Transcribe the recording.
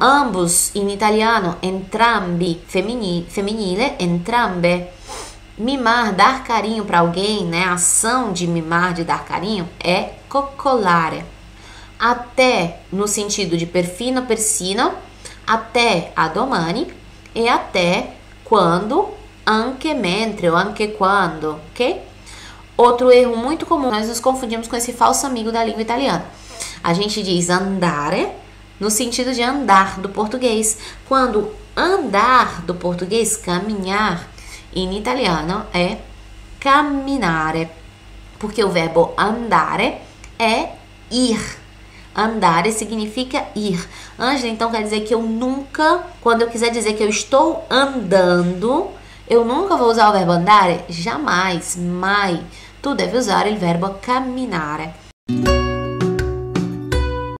ambos in italiano, entrambi femini, femminile, entrambe. Mimar, dar carinho para alguém, né? A ação de mimar, de dar carinho, é coccolare. Até no sentido de perfino, persino, até a domani e até quando, anche mentre ou anche quando, ok? Outro erro muito comum, nós nos confundimos com esse falso amigo da língua italiana. A gente diz andare no sentido de andar do português, quando andar do português, caminhar, em italiano é camminare, porque o verbo andare é ir. Andare significa ir. Ângela, então quer dizer que eu nunca, quando eu quiser dizer que eu estou andando, eu nunca vou usar o verbo andare? Jamais, mai. Tu deve usar o verbo camminare.